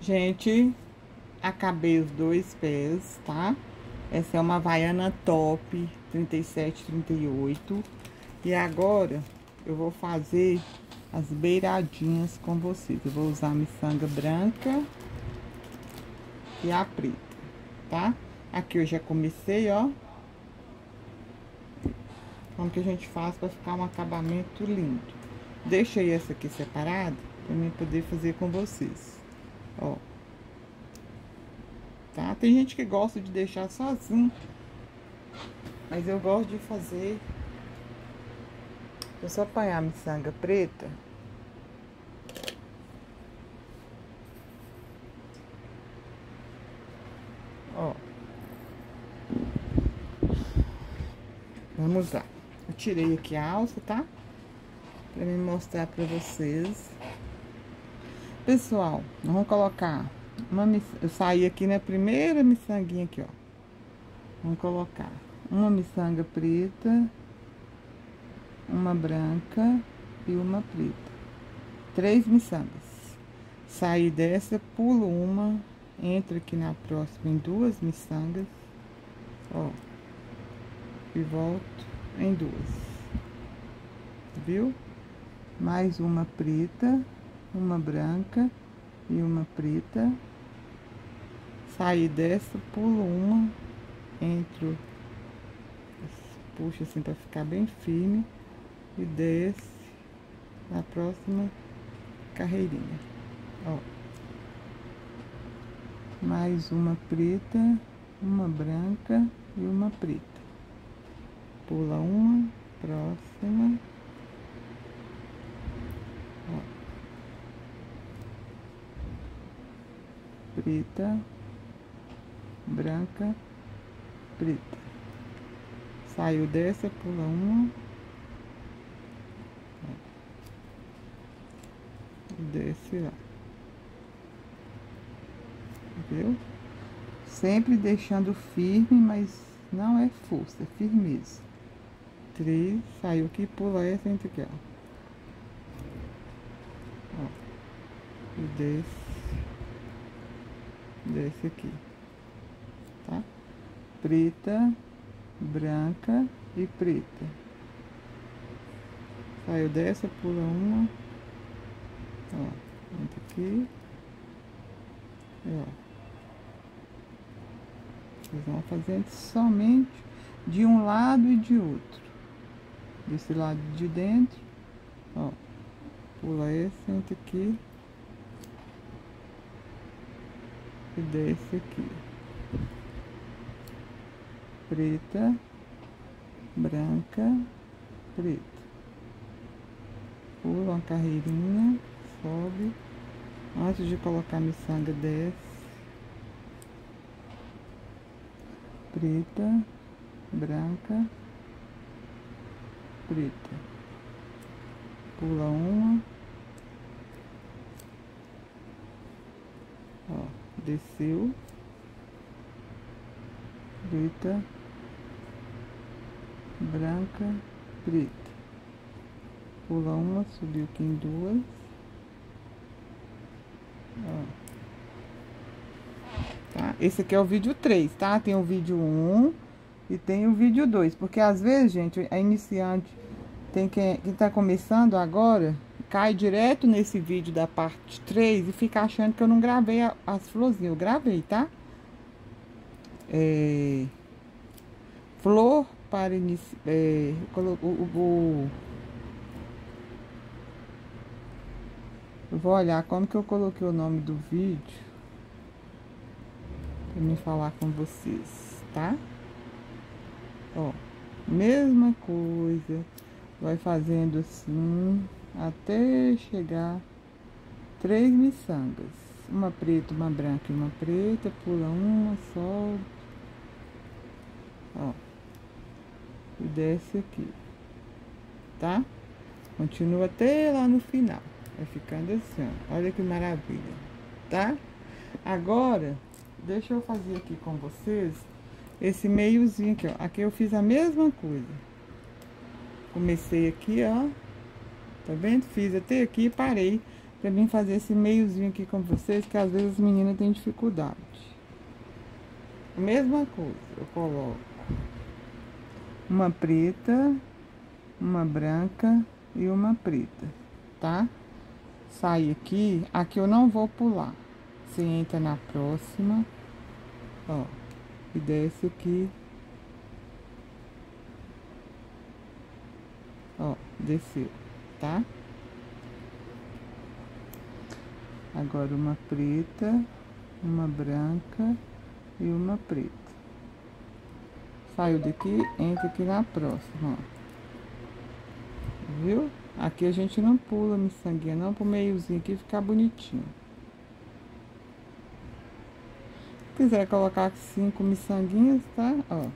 Gente, acabei os dois pés, tá? Essa é uma Havaiana top 37, 38. E agora, eu vou fazer as beiradinhas com vocês. Eu vou usar a miçanga branca e a preta, tá? Aqui eu já comecei, ó. Como que a gente faz pra ficar um acabamento lindo. Deixei essa aqui separada pra mim poder fazer com vocês. Ó. Tá? Tem gente que gosta de deixar sozinho. Mas eu gosto de fazer... Eu só apanhar a miçanga preta. Ó. Vamos lá. Eu tirei aqui a alça, tá? Pra me mostrar pra vocês. Pessoal, vamos colocar uma Eu saí aqui na primeira miçanguinha aqui, ó. Vamos colocar uma miçanga preta, uma branca e uma preta. Três miçangas. Saí dessa, pulo uma, entro aqui na próxima em duas miçangas, ó. E volto em duas. Viu? Mais uma preta, uma branca e uma preta. Saí dessa, pulo uma, entro, puxa assim para ficar bem firme e desce na próxima carreirinha, ó. Mais uma preta, uma branca e uma preta. Pula uma, próxima. Preta, branca, preta. Saiu dessa, pula uma. Desce lá. Viu? Sempre deixando firme, mas não é força, é firmeza. Três, saiu aqui, pula essa, entra aqui, ó. ó. E desce desse aqui, tá? Preta, branca e preta. Saiu dessa, pula uma. Ó, entra aqui. E, ó. Vocês vão fazendo somente de um lado e de outro. Desse lado de dentro, ó. Pula esse, entra aqui. E desse aqui. Preta, branca, preta. Pula uma carreirinha, sobe. Antes de colocar a miçanga, desce. Preta, branca, preta. Pula uma. Ó desceu, preta, branca, preta. Pula uma, subiu aqui em duas. Ó. Tá? Esse aqui é o vídeo 3, tá? Tem o vídeo 1 e tem o vídeo 2. Porque às vezes, gente, a iniciante tem quem, quem tá começando agora cai direto nesse vídeo da parte 3 e fica achando que eu não gravei a, as florzinhas. Eu gravei, tá? É, flor para iniciar. É, o, o, eu vou olhar como que eu coloquei o nome do vídeo. Pra me falar com vocês, tá? Ó, mesma coisa. Vai fazendo assim até chegar três miçangas. Uma preta, uma branca e uma preta, pula uma, sobe. Ó. E desce aqui. Tá? Continua até lá no final. Vai ficando assim, ó. Olha que maravilha. Tá? Agora, deixa eu fazer aqui com vocês esse meiozinho aqui, ó. Aqui eu fiz a mesma coisa. Comecei aqui, ó. Tá vendo? Fiz até aqui e parei Pra mim fazer esse meiozinho aqui com vocês, que às vezes as meninas têm dificuldade. Mesma coisa, eu coloco uma preta, uma branca e uma preta, tá? Sai aqui, aqui eu não vou pular. Você entra na próxima, ó, e desce aqui. Ó, desceu, tá? Agora uma preta, uma branca e uma preta. Saiu daqui, entra aqui na próxima, ó. Viu? Aqui a gente não pula miçanguinha, não, pro meiozinho aqui ficar bonitinho. Se quiser colocar cinco miçanguinhas, tá? Ó.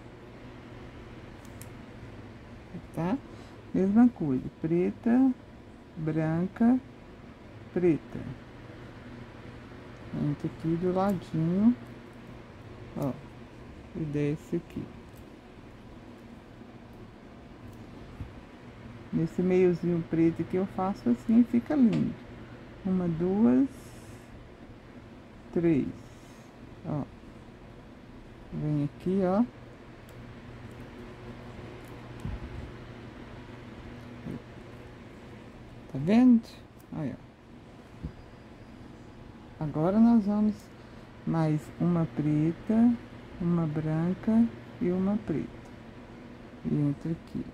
Tá? Mesma coisa, preta, branca, preta. Entra aqui do ladinho, ó, e desce aqui. Nesse meiozinho preto que eu faço assim, fica lindo. Uma, duas, três, ó. Vem aqui, ó. Tá vendo? Aí, ó. Agora nós vamos mais uma preta, uma branca e uma preta. E entra aqui.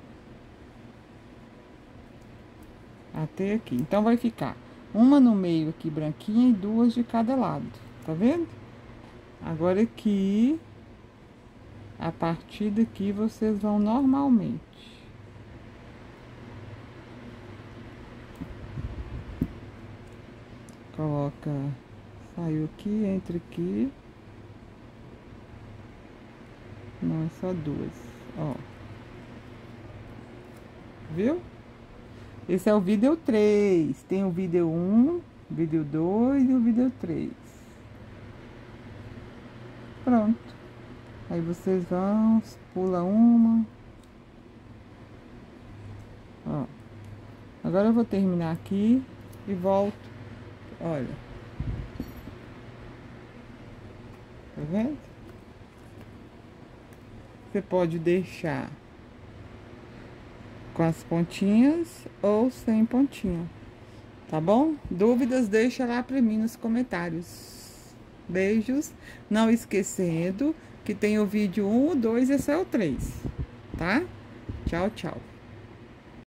Até aqui. Então, vai ficar uma no meio aqui branquinha e duas de cada lado. Tá vendo? Agora aqui, a partir daqui, vocês vão normalmente. Coloca Saiu aqui, entra aqui. Não, é só duas, ó. Viu? Esse é o vídeo 3. Tem o vídeo 1, vídeo 2 e o vídeo 3. Pronto. Aí vocês vão, pula uma. Ó. Agora eu vou terminar aqui e volto. Olha. Tá vendo? Você pode deixar com as pontinhas ou sem pontinha. Tá bom? Dúvidas, deixa lá pra mim nos comentários. Beijos. Não esquecendo que tem o vídeo 1, o 2 e esse é o 3. Tá? Tchau, tchau.